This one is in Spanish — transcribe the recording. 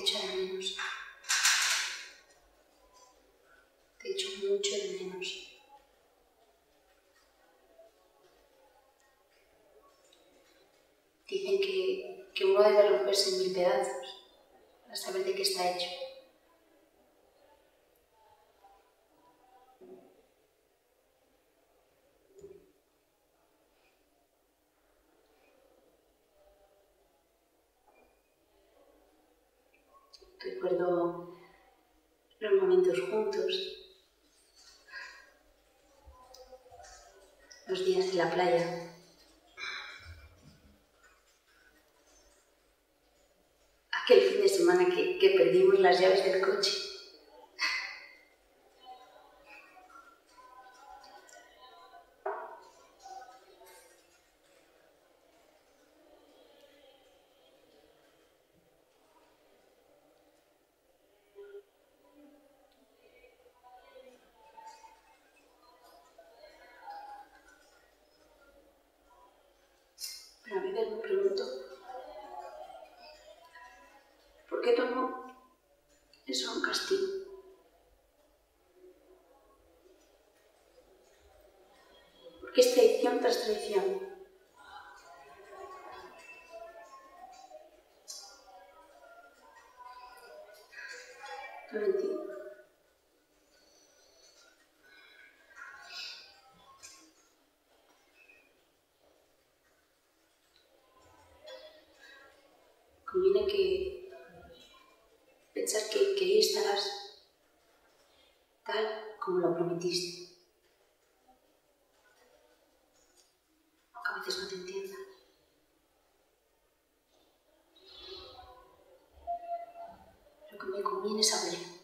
echo de menos. Te echo mucho de menos. Dicen que, que uno debe romperse en mil pedazos para saber de qué está hecho. Recuerdo los momentos juntos, los días en la playa. Aquel fin de semana que, que perdimos las llaves del coche. ¿Por qué tomo eso un castigo? ¿Por qué es traición tras traición? Conviene que pensar que, que ahí estarás tal como lo prometiste. Aunque a veces no te entienda. Lo que me conviene es saber